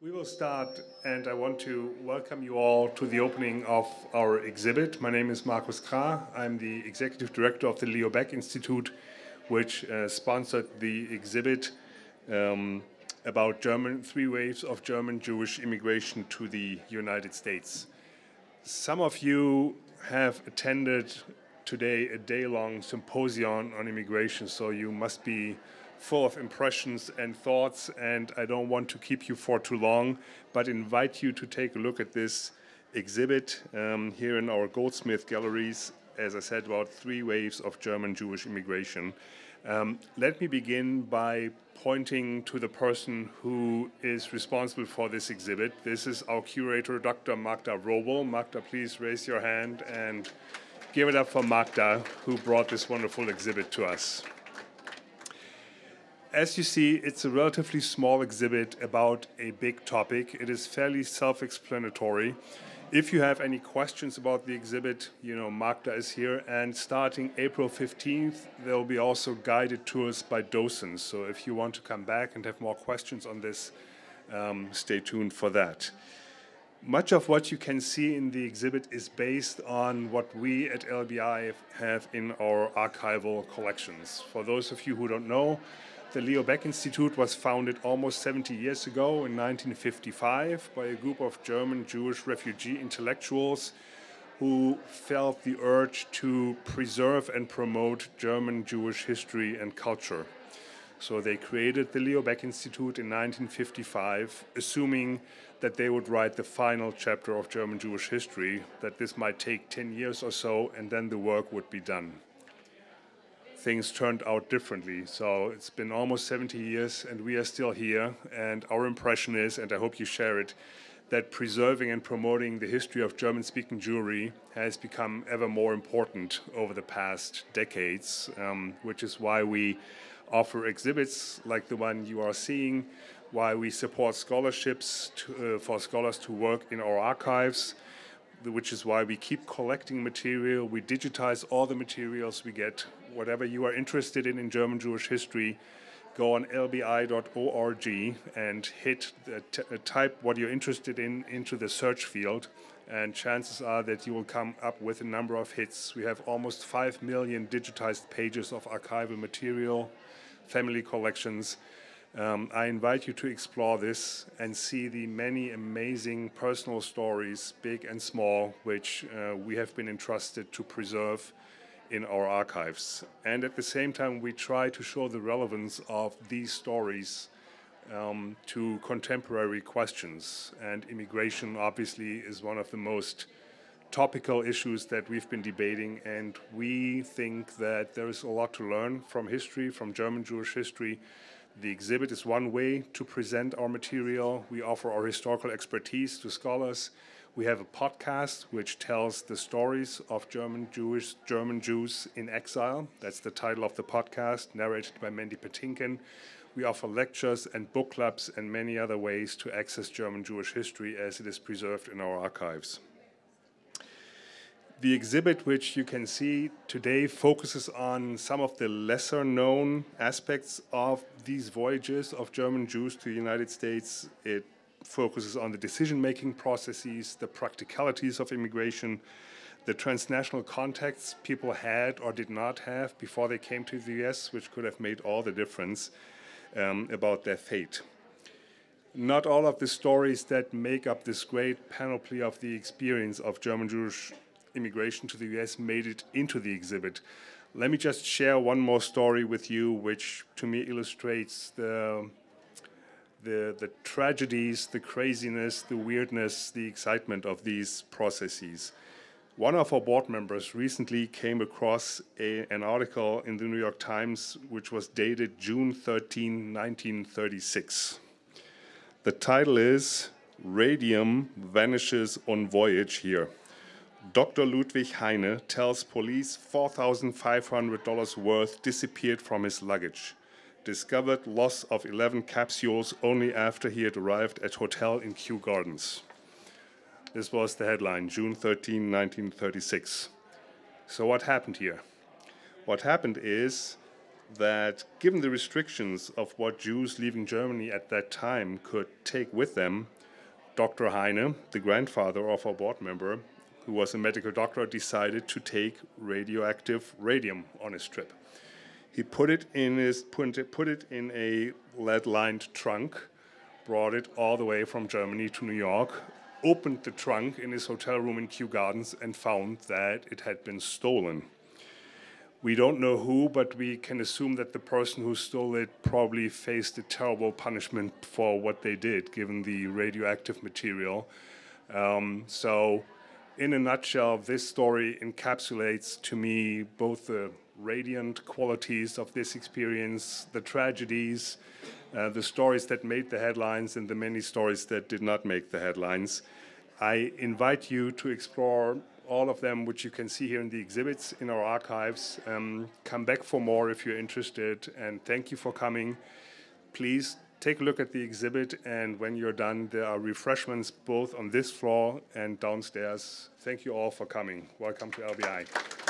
We will start, and I want to welcome you all to the opening of our exhibit. My name is Markus Krah. I'm the executive director of the Leo Baeck Institute, which uh, sponsored the exhibit um, about German three waves of German Jewish immigration to the United States. Some of you have attended today a day-long symposium on immigration, so you must be full of impressions and thoughts, and I don't want to keep you for too long, but invite you to take a look at this exhibit um, here in our Goldsmith galleries, as I said, about three waves of German Jewish immigration. Um, let me begin by pointing to the person who is responsible for this exhibit. This is our curator, Dr. Magda Wrobel. Magda, please raise your hand and give it up for Magda, who brought this wonderful exhibit to us as you see, it's a relatively small exhibit about a big topic. It is fairly self explanatory. If you have any questions about the exhibit, you know, Magda is here. And starting April 15th, there will be also guided tours by docents. So if you want to come back and have more questions on this, um, stay tuned for that. Much of what you can see in the exhibit is based on what we at LBI have in our archival collections. For those of you who don't know, the Leo Baeck Institute was founded almost 70 years ago in 1955 by a group of German Jewish refugee intellectuals who felt the urge to preserve and promote German Jewish history and culture. So they created the Leo Baeck Institute in 1955, assuming that they would write the final chapter of German Jewish history, that this might take 10 years or so, and then the work would be done things turned out differently. So it's been almost 70 years, and we are still here. And our impression is, and I hope you share it, that preserving and promoting the history of German speaking Jewry has become ever more important over the past decades, um, which is why we offer exhibits like the one you are seeing, why we support scholarships to, uh, for scholars to work in our archives which is why we keep collecting material. We digitize all the materials we get. Whatever you are interested in in German Jewish history, go on lbi.org and hit the uh, type what you're interested in into the search field, and chances are that you will come up with a number of hits. We have almost 5 million digitized pages of archival material, family collections. Um, I invite you to explore this and see the many amazing personal stories, big and small, which uh, we have been entrusted to preserve in our archives. And at the same time, we try to show the relevance of these stories um, to contemporary questions. And immigration, obviously, is one of the most topical issues that we've been debating. And we think that there is a lot to learn from history, from German Jewish history the exhibit is one way to present our material. We offer our historical expertise to scholars. We have a podcast which tells the stories of German Jewish German Jews in exile. That's the title of the podcast, narrated by Mandy Patinkin. We offer lectures and book clubs and many other ways to access German Jewish history as it is preserved in our archives. The exhibit, which you can see today, focuses on some of the lesser known aspects of these voyages of German Jews to the United States. It focuses on the decision making processes, the practicalities of immigration, the transnational contacts people had or did not have before they came to the US, which could have made all the difference um, about their fate. Not all of the stories that make up this great panoply of the experience of German Jewish immigration to the US made it into the exhibit. Let me just share one more story with you, which to me illustrates the, the, the tragedies, the craziness, the weirdness, the excitement of these processes. One of our board members recently came across a, an article in the New York Times which was dated June 13, 1936. The title is Radium Vanishes on Voyage Here. Dr. Ludwig Heine tells police $4,500 worth disappeared from his luggage. Discovered loss of 11 capsules only after he had arrived at hotel in Kew Gardens. This was the headline, June 13, 1936. So, what happened here? What happened is that given the restrictions of what Jews leaving Germany at that time could take with them, Dr. Heine, the grandfather of our board member, who was a medical doctor, decided to take radioactive radium on his trip. He put it in his put it, put it in a lead-lined trunk, brought it all the way from Germany to New York, opened the trunk in his hotel room in Kew Gardens, and found that it had been stolen. We don't know who, but we can assume that the person who stole it probably faced a terrible punishment for what they did, given the radioactive material. Um, so, in a nutshell, this story encapsulates to me both the radiant qualities of this experience, the tragedies, uh, the stories that made the headlines, and the many stories that did not make the headlines. I invite you to explore all of them, which you can see here in the exhibits in our archives. Um, come back for more if you're interested, and thank you for coming. Please take a look at the exhibit, and when you're done, there are refreshments both on this floor and downstairs. Thank you all for coming. Welcome to LBI.